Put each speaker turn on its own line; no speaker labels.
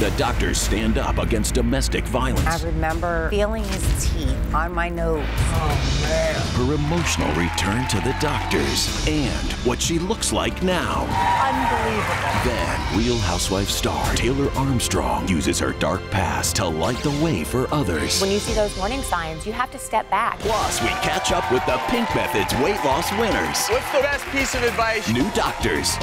The doctors stand up against domestic violence.
I remember feeling his teeth on my nose.
Her emotional return to the doctors and what she looks like now.
Unbelievable.
Then, Real Housewife star Taylor Armstrong uses her dark past to light the way for others.
When you see those warning signs, you have to step back.
Plus, we catch up with the Pink Method's weight loss winners.
What's the best piece of advice?
New doctors,